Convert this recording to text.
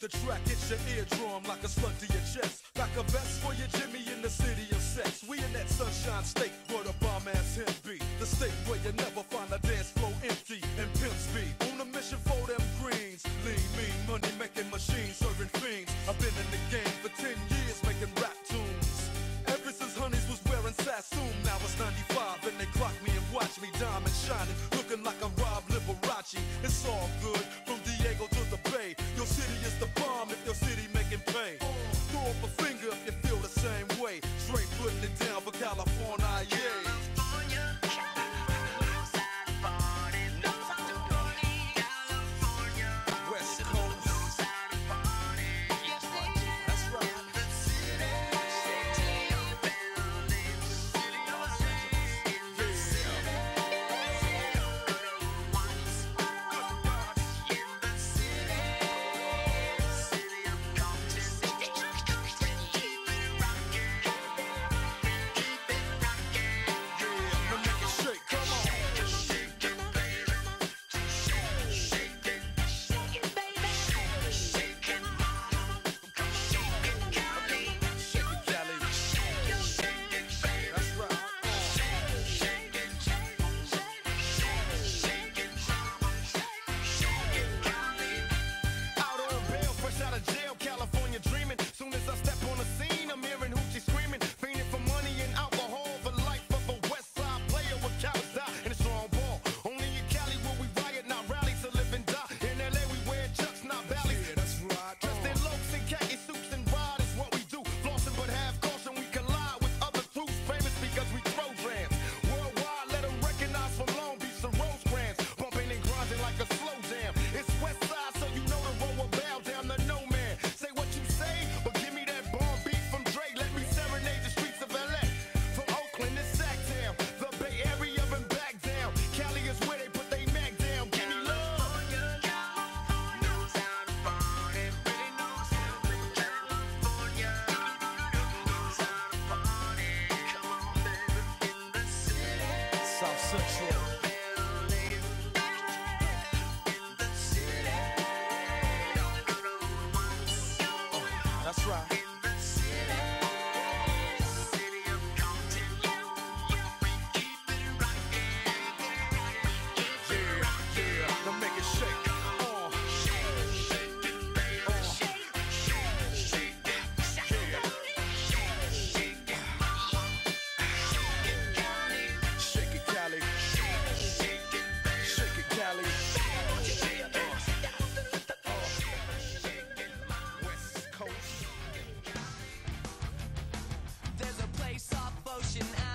The track hits your eardrum like a slug to your chest. Like a vest for your Jimmy in the city of sex. We in that sunshine state. such watching.